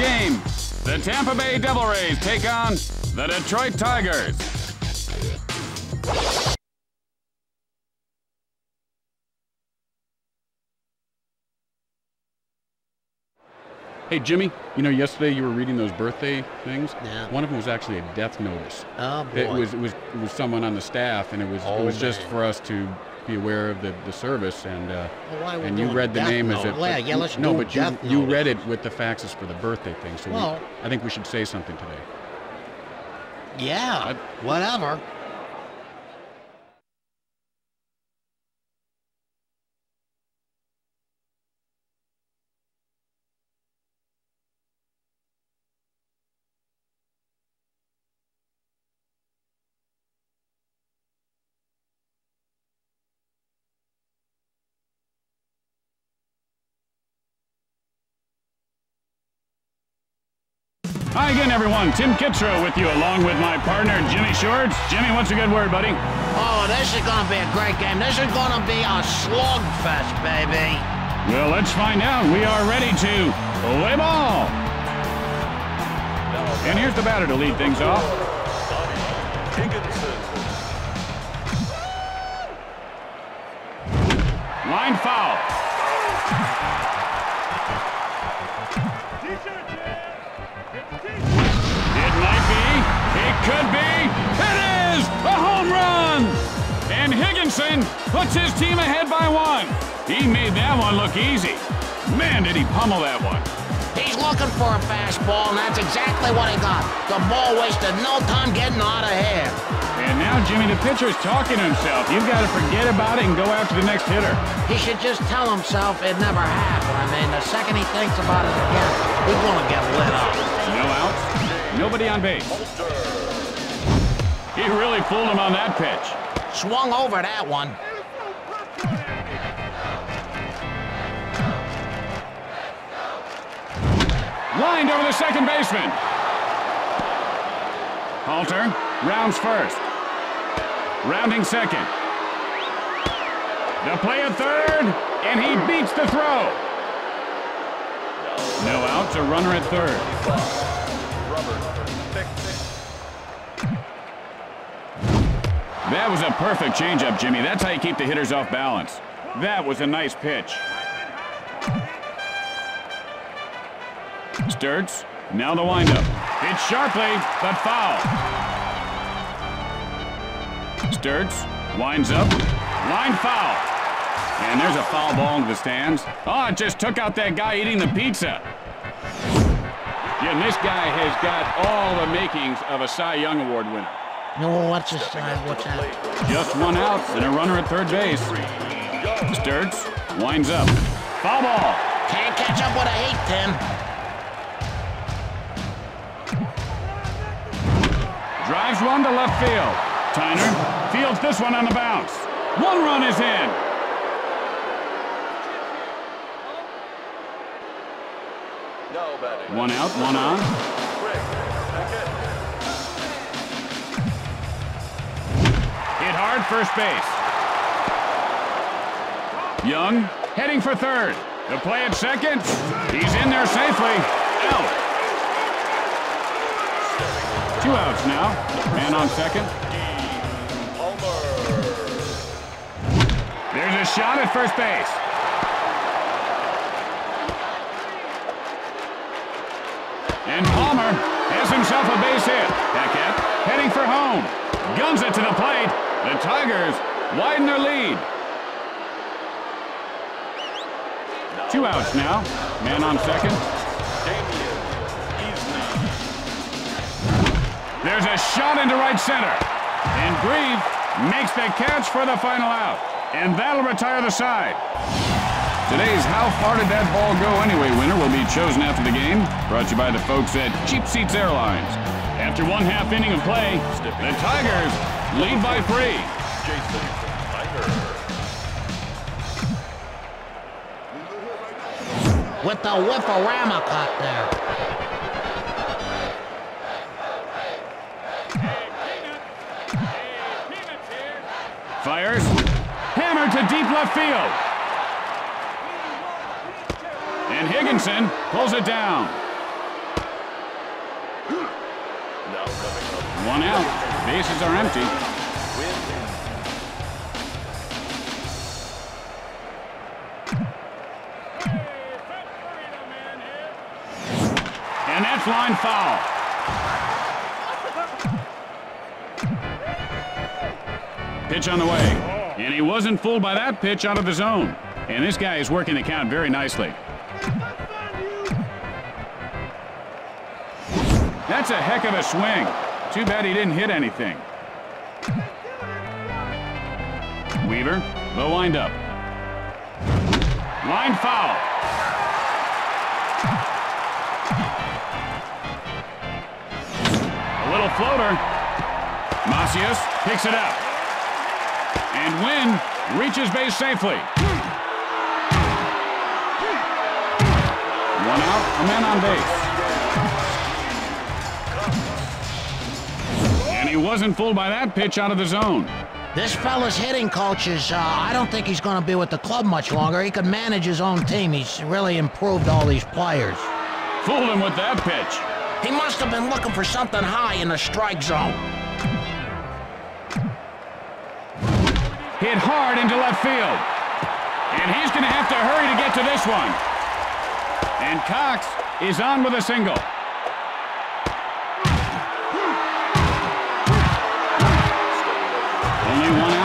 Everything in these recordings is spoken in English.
game. The Tampa Bay Devil Rays take on the Detroit Tigers. Hey, Jimmy, you know, yesterday you were reading those birthday things. Yeah. One of them was actually a death notice. Oh, boy. It was, it was, it was someone on the staff, and it was, Oh, it was just for us to be aware of the, the service. And uh, Well, and you read the name as note? if Yeah, yeah, let's no, but you death you read it with the faxes for the birthday thing. So we- Well- I think we should say something today. Yeah, I- whatever. Hi again, everyone. Tim Kitzrow with you, along with my partner Jimmy Shorts. Jimmy, what's a good word, buddy? Oh, this is gonna be a great game. This is gonna be a slugfest, baby. Well, let's find out. We are ready to play ball. And here's the batter to lead things off. Line could be. It is a home run. And Higginson puts his team ahead by one. He made that one look easy. Man, did he pummel that one. He's looking for a fastball, and that's exactly what he got. The ball wasted no time getting out of here. And now Jimmy, the pitcher's talking to himself. You've got to forget about it and go after the next hitter. He should just tell himself it never happened. I mean, the second he thinks about it again, he's gonna get lit up. No outs, nobody on base. He really fooled him on that pitch. Swung over that one. Lined over the second baseman. Halter rounds first. Rounding second. The play at third, and he beats the throw. No outs, a runner at third. That was a perfect changeup, Jimmy. That's how you keep the hitters off balance. That was a nice pitch. Sturtze, now the windup. Hits sharply, but foul. Sturtze, winds up, line foul. And there's a foul ball into the stands. Oh, it just took out that guy eating the pizza. And this guy has got all the makings of a Cy Young Award winner. No, what's his sign? What's that? Just one out and a runner at third base. Sturtze, winds up. Foul ball. Can't catch up with a heat, Tim. Drives one to left field. Tyner fields this one on the bounce. One run is in. One out, one on. Hard, first base. Young heading for third. The play at second. He's in there safely. Out. Two outs now. Man on second. There's a shot at first base. And Palmer has himself a base hit. Hackett heading for home. Guns it to the plate. The Tigers widen their lead. Two outs now. Man on second. There's a shot into right center. And Grieve makes the catch for the final out. And that'll retire the side. Today's How Far Did That Ball Go Anyway winner will be chosen after the game. Brought to you by the folks at Cheap Seats Airlines. After one half inning of play, the Tigers lead by three. Jason. With the whip-a-rama cut there. Fires. Hammer to deep left field. And Higginson pulls it down. Now coming up, One out. Bases are empty. And that's line foul. Pitch on the way. And he wasn't fooled by that pitch out of the zone. And this guy is working the count very nicely. That's a heck of a swing. Too bad he didn't hit anything. Weaver, the windup. Line foul. A little floater. Macias picks it up. And Winn reaches base safely. One out, a man on base. He wasn't fooled by that pitch out of the zone. This fella's hitting coach is, uh, I don't think he's going to be with the club much longer. He could manage his own team. He's really improved all these players. Fooled him with that pitch. He must have been looking for something high in the strike zone. Hit hard into left field. And he's going to have to hurry to get to this one. And Cox is on with a single.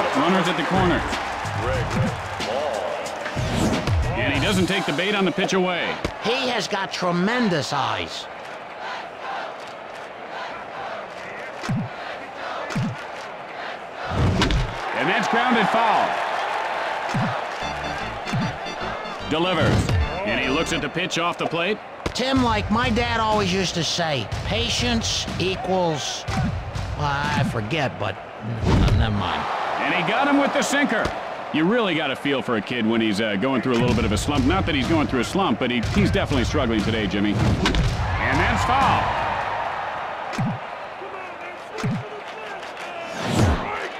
Out, runners at the corner. And he doesn't take the bait on the pitch away. He has got tremendous eyes. And that's grounded foul. Delivers. And he looks at the pitch off the plate. Tim, like my dad always used to say, patience equals. Well, I forget, but never mind. And he got him with the sinker. You really got to feel for a kid when he's uh, going through a little bit of a slump. Not that he's going through a slump, but he, he's definitely struggling today, Jimmy. And that's foul.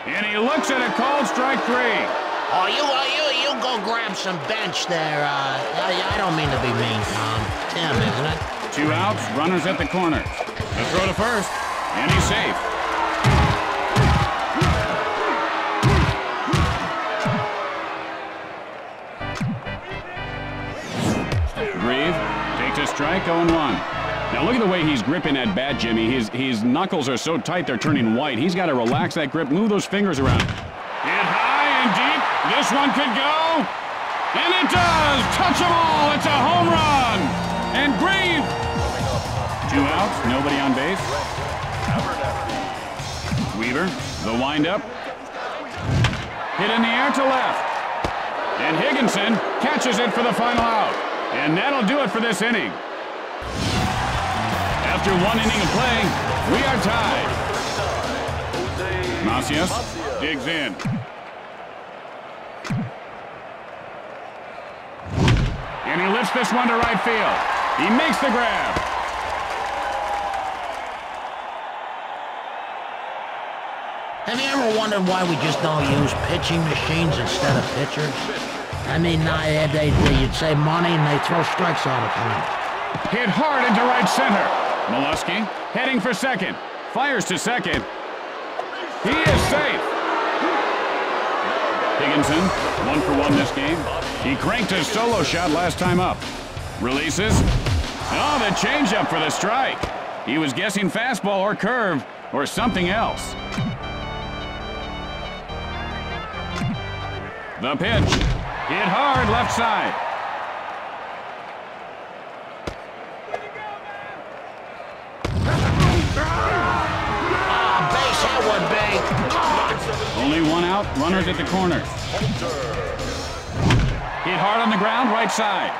And he looks at a called strike three. Oh, you, uh, you, you go grab some bench there. Uh, I, I don't mean to be mean, Tom. Tim, isn't it? Two outs, runners at the corners. The throw to first, and he's safe. A strike, 0-1. Now look at the way he's gripping that bat, Jimmy. His, his knuckles are so tight they're turning white. He's got to relax that grip, move those fingers around. Hit high and deep. This one could go. And it does! Touch them all! It's a home run! And Grieve Two outs, nobody on base. Weaver, the windup. Hit in the air to left. And Higginson catches it for the final out. And that'll do it for this inning. After one inning of play, we are tied. Macias digs in. And he lifts this one to right field. He makes the grab. Have you ever wondered why we just don't use pitching machines instead of pitchers? I mean, nah, eh, they, they, they, you'd save money and they throw strikes all the time. Hit hard into right center. Molesky heading for second. Fires to second. He is safe. Higginson, one for one this game. He cranked his solo shot last time up. Releases. Oh, the changeup for the strike. He was guessing fastball or curve or something else. The pitch. Hit hard left side. Ah, base hit would be. Only one out, runners at the corners. Hit hard on the ground, right side.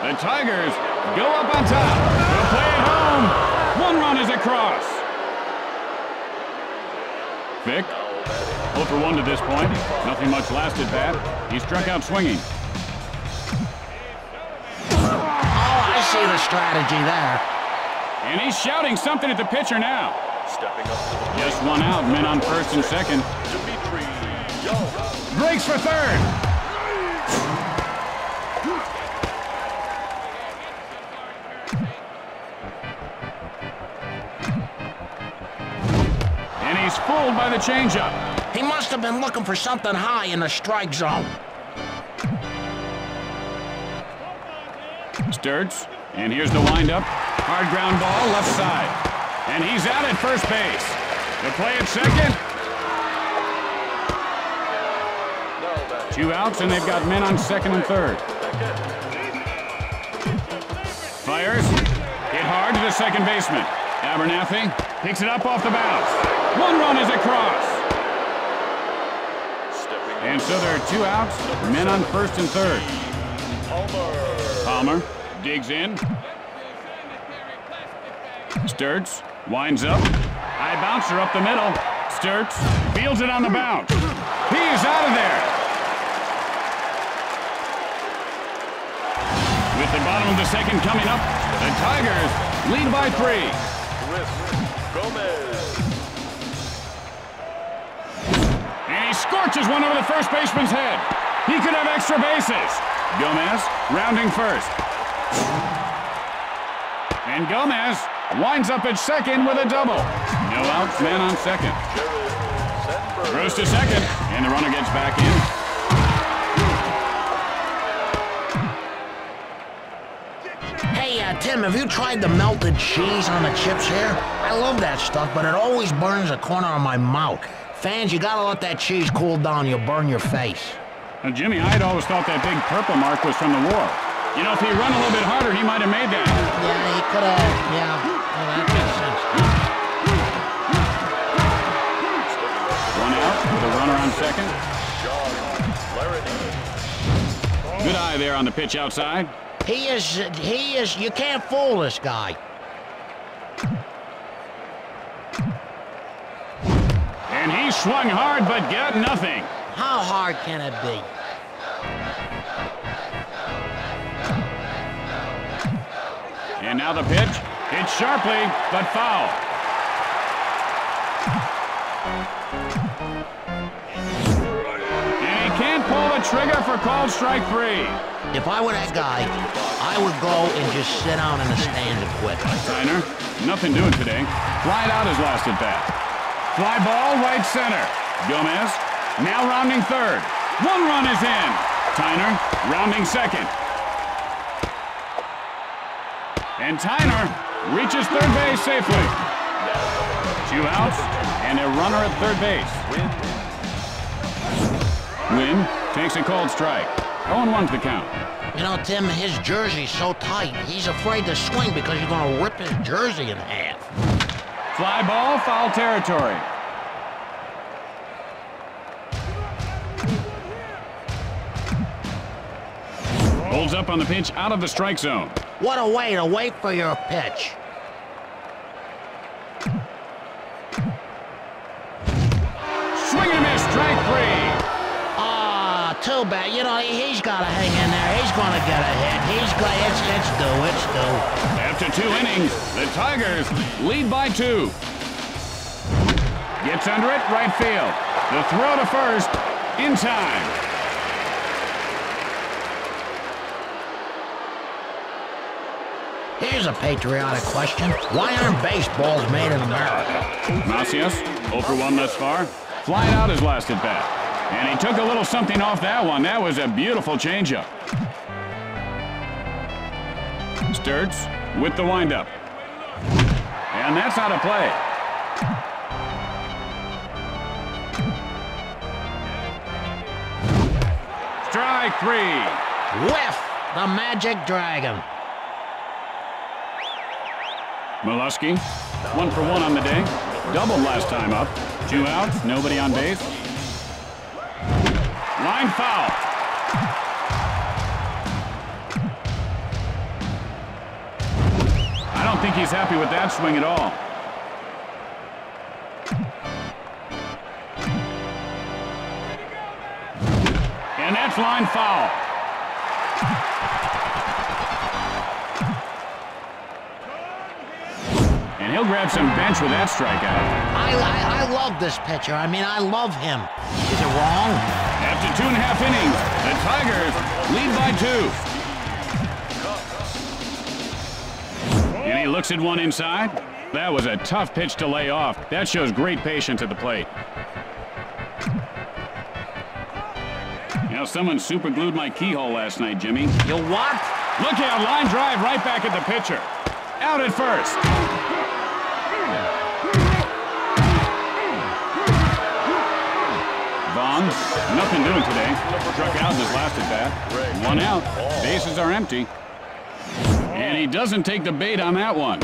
The Tigers go up on top. They'll play it home. One run is across. Vic, 0 for 1 to this point. Nothing much lasted that. He struck out swinging. Oh, I see the strategy there. And he's shouting something at the pitcher now. Stepping up Just one out, men on first and second. Breaks for third. and he's fooled by the changeup. He must have been looking for something high in the strike zone. Sturtze, and here's the windup. Hard ground ball, left side. And he's out at first base. The play at second. Two outs, and they've got men on second and third. Fires. Hit hard to the second baseman. Abernathy picks it up off the bounce. One run is across. And so there are two outs, men on first and third. Palmer. Palmer digs in. Sturtze winds up. High bouncer up the middle. Sturtze fields it on the bounce. He is out of there. With the bottom of the second coming up, the Tigers lead by three. Scorches one over the first baseman's head. He could have extra bases. Gomez rounding first. And Gomez winds up at second with a double. No outs, man on second. Throws to second, and the runner gets back in. Hey, uh, Tim, have you tried the melted cheese on the chips here? I love that stuff, but it always burns a corner of my mouth. Fans, you gotta let that cheese cool down. You'll burn your face. Now, Jimmy, I'd always thought that big purple mark was from the war. You know, if he run a little bit harder, he might have made that. Yeah, he could have. Yeah, that makes sense. One out with a runner on second. Good eye there on the pitch outside. He is. He is. You can't fool this guy. Swung hard, but got nothing. How hard can it be? And now the pitch. Hit sharply, but foul. And he can't pull the trigger for called strike three. If I were that guy, I would go and just sit down in the stand and quit. Tyner, nothing doing today. Flied out his last at bat. Fly ball right center. Gomez now rounding third. One run is in. Tyner rounding second. And Tyner reaches third base safely. Two outs and a runner at third base. Winn takes a cold strike. 0-1's the count. You know, Tim, his jersey's so tight, he's afraid to swing because you're going to rip his jersey in half. Fly ball, foul territory. Holds up on the pitch out of the strike zone. What a way to wait for your pitch. Swing and a miss, strike three. Ah, too bad. You know, he- he's got to hang in there. He's going to get a hit. He's going it's, it's due. It's due. Two innings, the Tigers lead by two. Gets under it, right field. The throw to first, in time. Here's a patriotic question. Why aren't baseballs made in America? Macias, 0 for 1 thus far. Flying out his last at bat. And he took a little something off that one. That was a beautiful changeup. Sturtze with the windup. And that's out of play. Strike three. Whiff! The Magic Dragon. Molesky, one for one on the day. Doubled last time up. Two outs, nobody on base. Line foul. Think he's happy with that swing at all. And that's line foul. And he'll grab some bench with that strikeout. I, I, I love this pitcher. I mean, I love him. Is it wrong? After two and a half innings, the Tigers lead by two. And he looks at one inside. That was a tough pitch to lay off. That shows great patience at the plate. You know, someone super glued my keyhole last night, Jimmy. You what? Look out, line drive right back at the pitcher. Out at first. Vaughn, nothing doing today. Struck out in his last at bat. One out. Bases are empty. And he doesn't take the bait on that one.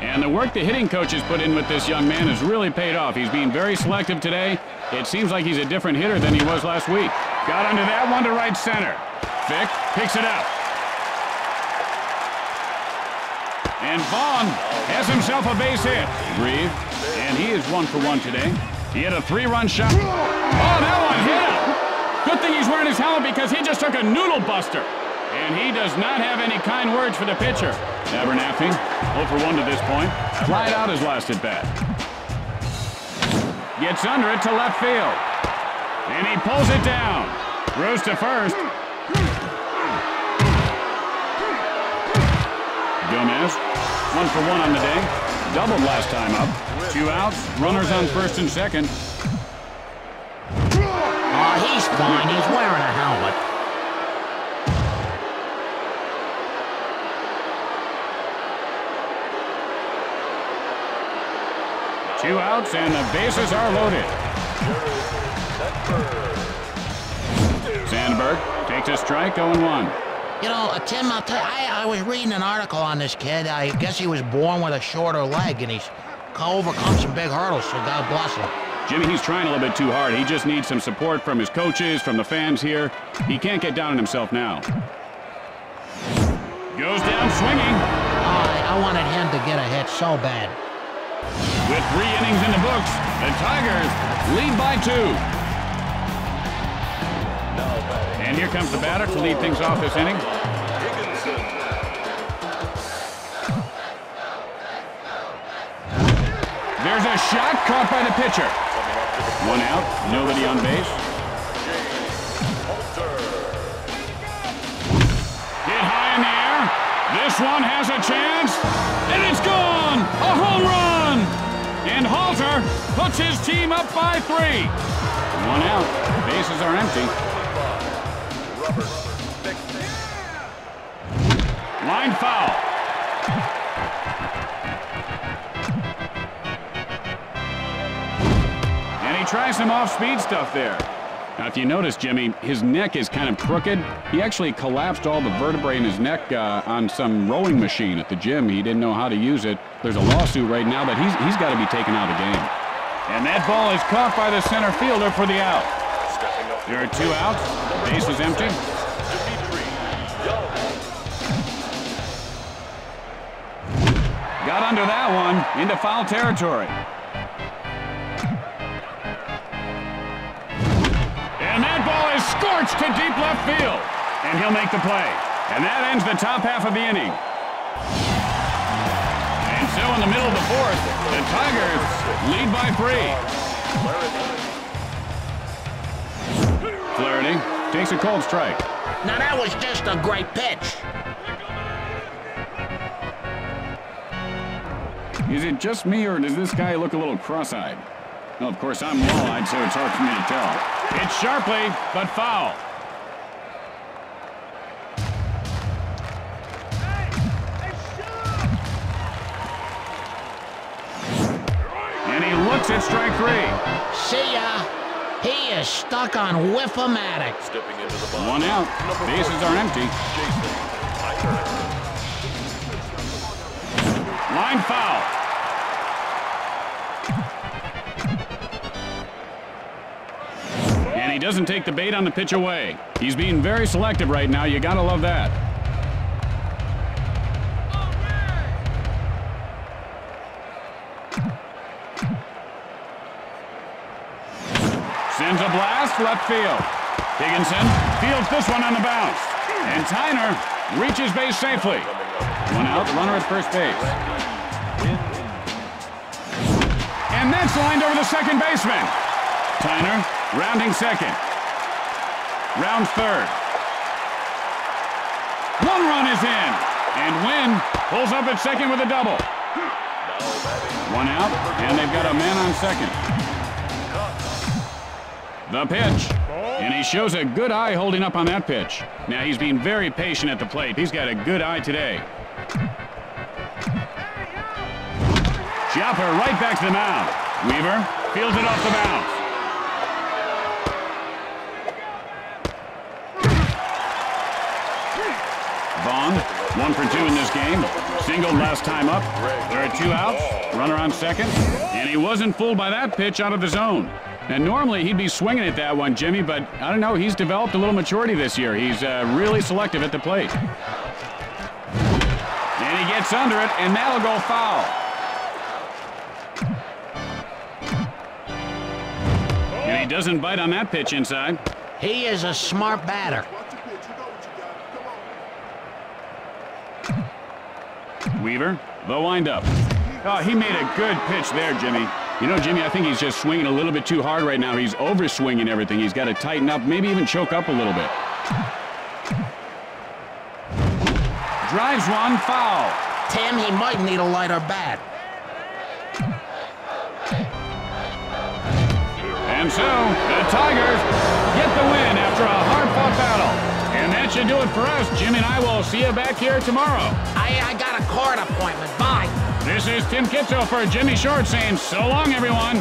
And the work the hitting coach has put in with this young man has really paid off. He's being very selective today. It seems like he's a different hitter than he was last week. Got under that one to right center. Fick picks it up. And Vaughn has himself a base hit. Grieve, and he is one for one today. He had a three-run shot. Oh, that one hit him. Good thing he's wearing his helmet because he just took a noodle buster. And he does not have any kind words for the pitcher. Abernathy, 0 for 1 to this point. Flied out his last at bat. Gets under it to left field. And he pulls it down. Throws to first. Gomez, one for one on the day. Doubled last time up. Two outs, runners on first and second. Oh, he's fine. He's wearing a helmet. Two outs and the bases are loaded. Sandberg takes a strike, 0-1. You know, Tim, I'll tell you, I, I was reading an article on this kid. I guess he was born with a shorter leg, and he's overcome some big hurdles, so God bless him. Jimmy, he's trying a little bit too hard. He just needs some support from his coaches, from the fans here. He can't get down on himself now. Goes down swinging. I, I wanted him to get a hit so bad. With three innings in the books, the Tigers lead by two. And here comes the batter to lead things off this inning. There's a shot caught by the pitcher. One out, nobody on base. Hit high in the air. This one has a chance, and it's gone! A home run! And Halter puts his team up by three. One out. Bases are empty. Line foul. And he tries some off-speed stuff there. Now, if you notice, Jimmy, his neck is kind of crooked. He actually collapsed all the vertebrae in his neck uh, on some rowing machine at the gym. He didn't know how to use it. There's a lawsuit right now but he's, he's got to be taken out of the game. And that ball is caught by the center fielder for the out. There are two outs. Base is empty. Got under that one into foul territory. Scorched to deep left field. And he'll make the play. And that ends the top half of the inning. And so in the middle of the fourth, the Tigers lead by three. Flaherty takes a cold strike. Now, that was just a great pitch. Is it just me, or does this guy look a little cross-eyed? Well, of course, I'm wall-eyed, so it's hard for me to tell. It's sharply, but foul. And he looks at strike three. See ya. He is stuck on Whiff-O-Matic. Stepping into the box. One out. Number Bases 40, are empty. Jason Line foul. Doesn't take the bait on the pitch away. He's being very selective right now. You gotta love that. Sends a blast left field. Higginson fields this one on the bounce. And Tyner reaches base safely. One out, runner at first base. And that's lined over the second baseman. Tyner rounding second. Round third. One run is in. And Winn pulls up at second with a double. One out, and they've got a man on second. The pitch. And he shows a good eye holding up on that pitch. Now, he's being very patient at the plate. He's got a good eye today. Chopper right back to the mound. Weaver fields it off the bounce. Vaughn, one for two in this game. Singled last time up. There are two outs. Runner on second. And he wasn't fooled by that pitch out of the zone. And normally he'd be swinging at that one, Jimmy, but I don't know. He's developed a little maturity this year. He's uh, really selective at the plate. And he gets under it, and that'll go foul. And he doesn't bite on that pitch inside. He is a smart batter. Weaver, the windup. Oh, he made a good pitch there, Jimmy. You know, Jimmy, I think he's just swinging a little bit too hard right now. He's over-swinging everything. He's got to tighten up, maybe even choke up a little bit. Drives one, foul. Tim, he might need a lighter bat. And so, the Tigers that should do it for us. Jimmy and I will see you back here tomorrow. I, I got a court appointment. Bye. This is Tim Kitzrow for Jimmy Short saying so long, everyone.